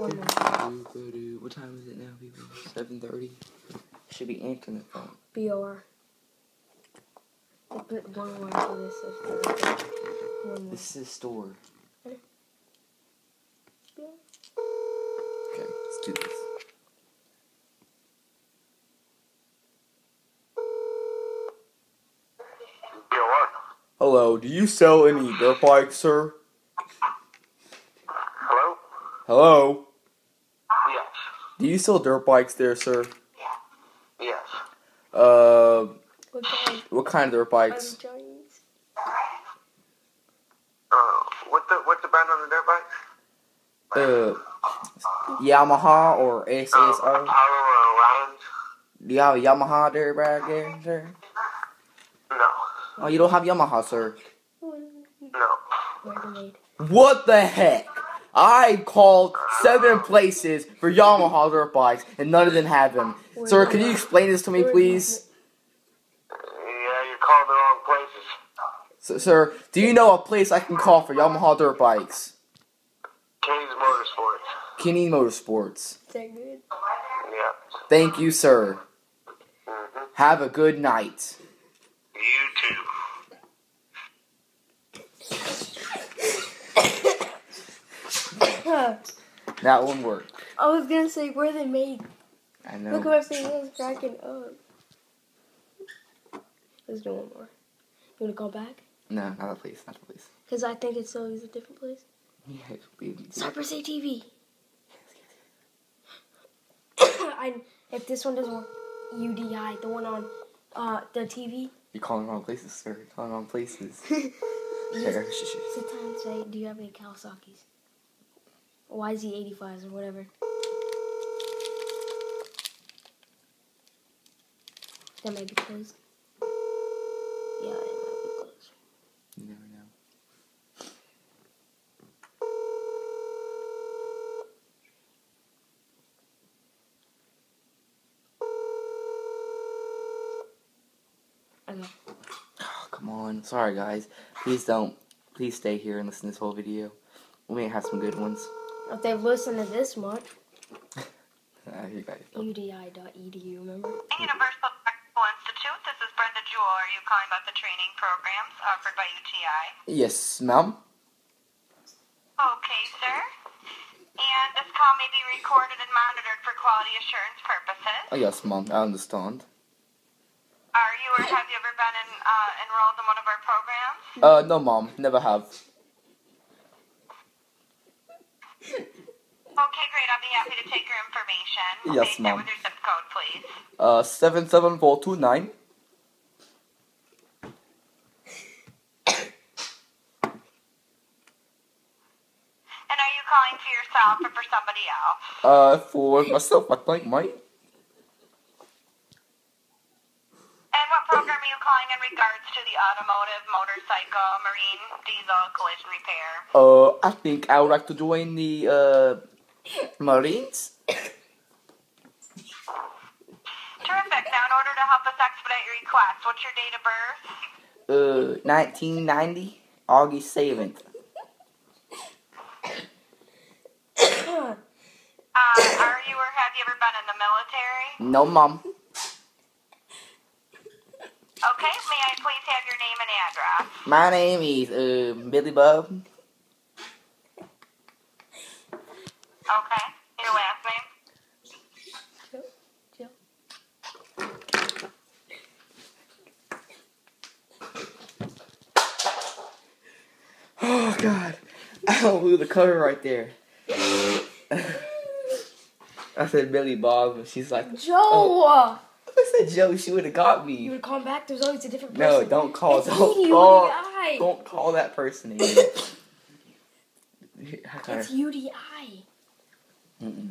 One more. Doo-ba-doo. What time is it now, people? 7.30? Should be answering the phone. B-O-R. They put one more after this. so it's better. One more. This is a store. Okay, let's do this. Yeah. Hello, do you sell any dirt bikes, sir? Hello? Hello? Yes. Do you sell dirt bikes there, sir? Yes. Uh, What kind? what kind of dirt bikes? they Uh, what the what's the brand on the dirt bike? Uh, Yamaha or Uh, SSO? Apollo or Ryan's? Do you have a Yamaha dirt bike there, sir? No. Oh, you don't have Yamaha, sir. No. Where are they made? What the heck? I called seven places for Yamaha dirt bikes, and none of them have them. Sir, can you explain this to me, please? Yeah, you're calling the wrong places. S- sir, do you know a place I can call for Yamaha dirt bikes? Kenny's Motorsports. Kenny Motorsports. Is that good? Yeah. Thank you, sir. hmm Have a good night. You too. That one worked. I was gonna say where they made. I know. Look at my fingers cracking up. Let's do one more. You wanna call back? No, not the place, not the place. Cause I think it's always a different place. Yeah, baby. Sniper Say TV. I if this one doesn't work, UTI, the one on uh the TV. You're calling the wrong places, sir. You're calling the wrong places. Just Here, sh- sh- sit down and say, do you have any Kawasaki's? YZ85s or whatever. That might be closed. Yeah, it might be closed. You never know. Okay. Oh, come on. Sorry, guys. Please don't. Please stay here and listen to this whole video. We may have some good ones. If they've listened to this much, Uh, you guys go. uti.edu, remember? Universal Technical Institute. This is Brenda Jewell. Are you calling about the training programs offered by UTI? Yes, ma'am. Okay, sir. And this call may be recorded and monitored for quality assurance purposes. Oh, yes, ma'am. I understand. Are you or have you ever been in, uh, enrolled in one of our programs? Uh, no, mom. Never have. Okay, great. I'll be happy to take your information. Yes, okay, ma'am. with your zip code, please. Uh, 77429. And are you calling for yourself or for somebody else? Uh, for myself, I think, mate. And what program are you calling in regards to the automotive, motorcycle, marine, diesel, collision repair? Uh, I think I would like to join the, uh, Marines. Terrific. Now, in order to help us expedite your request, what's your date of birth? Uh, 1990, August 7th. Uh, are you or have you ever been in the military? No, mom. Okay, may I please have your name and address? My name is, uh, Billy Bob. Okay, your last name? Jill. Oh, God. Oh, I blew the cover right there. I said Billy Bob, and she's like, Joe! Oh. I said Joe, she would have got me. You would come back, there's always a different person. No, don't call, It's don't call, UTI. don't call that person again. How can I- It's UTI. Mm-mm.